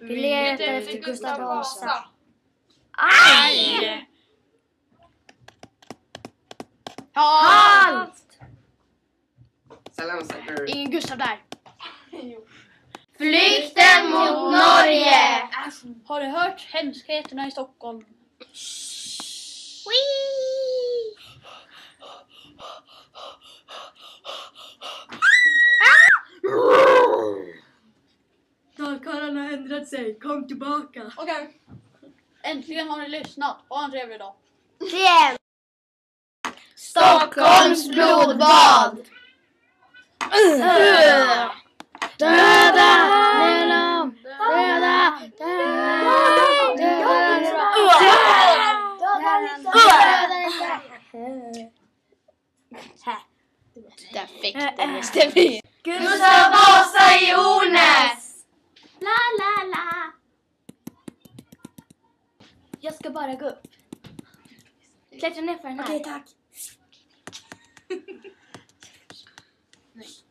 Vi letar efter Gustav Vasa. Aj! Halt! Ingen Gustav där. Flykten mot Norge! Har du hört hemskheterna i Stockholm? Dalkarlarna har ändrat sig, kom tillbaka. Okej. Äntligen har ni lyssnat. Ha en trevlig dag. Igen! Stockholms blodbad! Döda! Döda! Döda! Där fick du det. Gustav Vasa i Jag ska bara gå upp. Klättra ner för den här. Okej, tack.